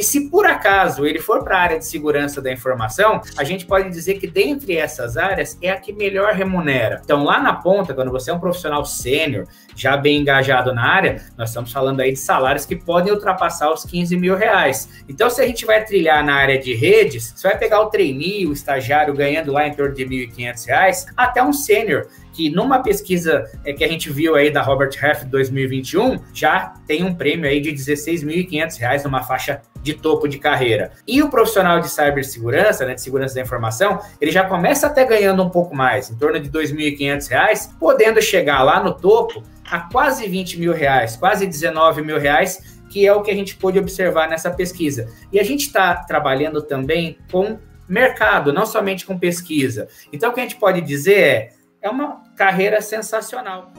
E se por acaso ele for para a área de segurança da informação, a gente pode dizer que dentre essas áreas é a que melhor remunera. Então, lá na ponta, quando você é um profissional sênior, já bem engajado na área, nós estamos falando aí de salários que podem ultrapassar os 15 mil reais. Então, se a gente vai trilhar na área de redes, você vai pegar o trainee, o estagiário ganhando lá em torno de R$ 1.500, até um sênior que numa pesquisa é, que a gente viu aí da Robert Half 2021, já tem um prêmio aí de R$ 16.500 numa faixa de topo de carreira. E o profissional de cibersegurança, né, de segurança da informação, ele já começa até ganhando um pouco mais, em torno de R$ 2.500, podendo chegar lá no topo a quase 20 mil reais, quase 19 mil reais, que é o que a gente pôde observar nessa pesquisa. E a gente está trabalhando também com mercado, não somente com pesquisa. Então, o que a gente pode dizer é, é uma carreira sensacional.